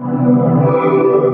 Thank you.